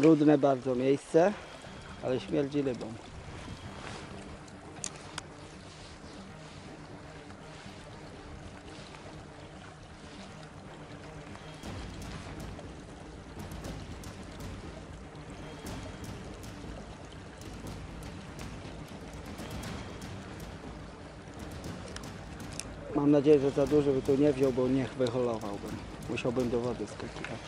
Trudne bardzo miejsce, ale śmierdzi rybą. Mam nadzieję, że za duży by tu nie wziął, bo niech wyholowałbym. Musiałbym do wody skakiwać.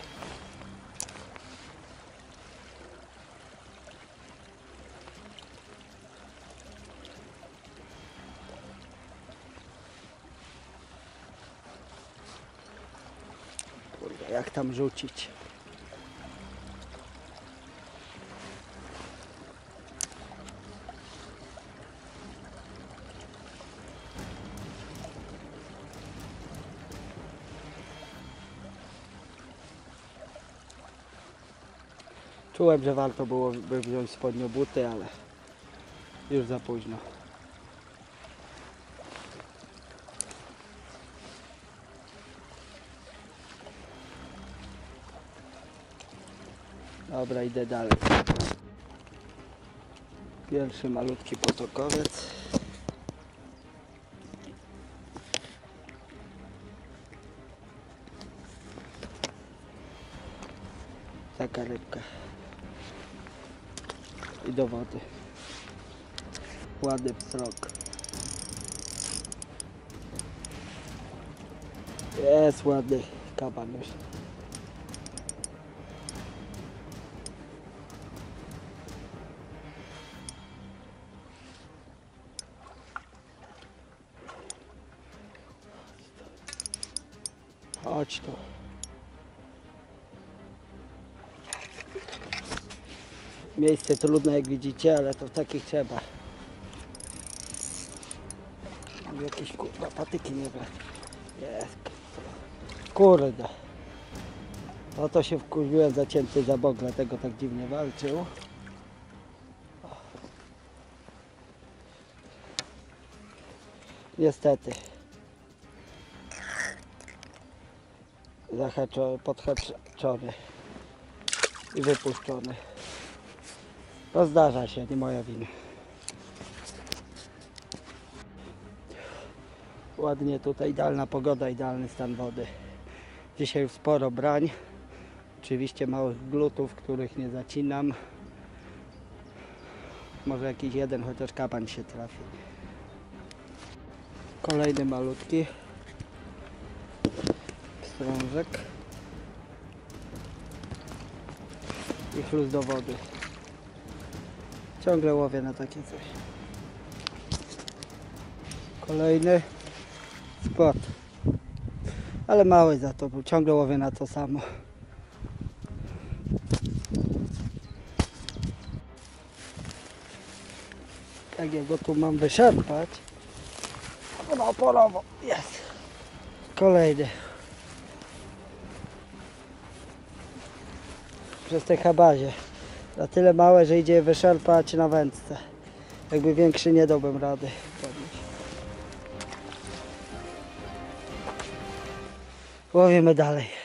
Jak tam rzucić? Czułem, że warto było by wziąć spodnie buty, ale już za późno. Dobra, idę dalej. Pierwszy malutki potokowiec. Taka rybka. I do wody. Ładny pstrok. Jest ładny kaban Chodź tu. Miejsce trudne jak widzicie, ale to takich trzeba. Jakieś kurwa patyki nie brać. Jest. Kurde. No to się wkurzyłem zacięty za bok, dlatego tak dziwnie walczył. Niestety. Zahaczo, podhaczony i wypuszczony. To zdarza się, nie moja wina. Ładnie tutaj, idealna pogoda, idealny stan wody. Dzisiaj sporo brań. Oczywiście małych glutów, których nie zacinam. Może jakiś jeden, chociaż kapan się trafi. Kolejny malutki. Strążek. I chluz do wody. Ciągle łowię na takie coś. Kolejny spot. Ale mały za to, bo ciągle łowię na to samo. Jak ja go tu mam wyszarpać? No polowo, jest. Kolejny. Przez te habazie. Na tyle małe, że idzie je wyszarpać na wędce. Jakby większy nie dałbym rady podnieść. Łowimy dalej.